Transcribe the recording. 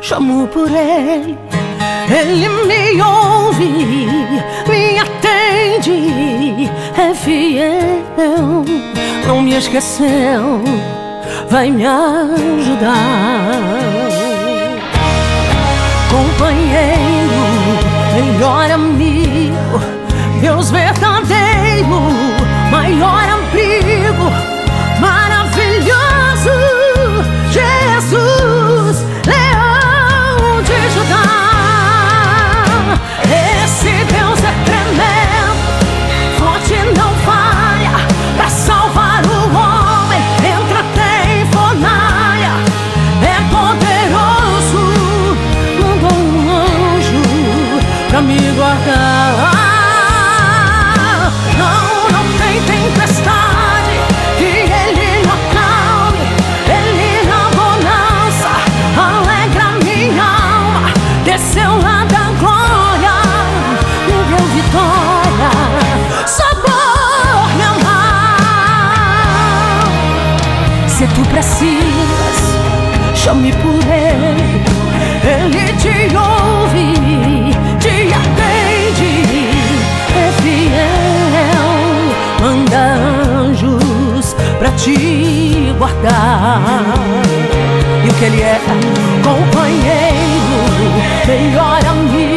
chamo por ele. Ele me ouve, me atende, é fiel, não me esqueceu, vai me ajudar. Companheiro, melhor amigo, Deus verdadeiro, maior amigo, maravilhoso. Precisas, chame por ele, ele te ouve, te atende, é fiel, manda anjos pra te guardar. E o que ele é? Companheiro, melhor amigo,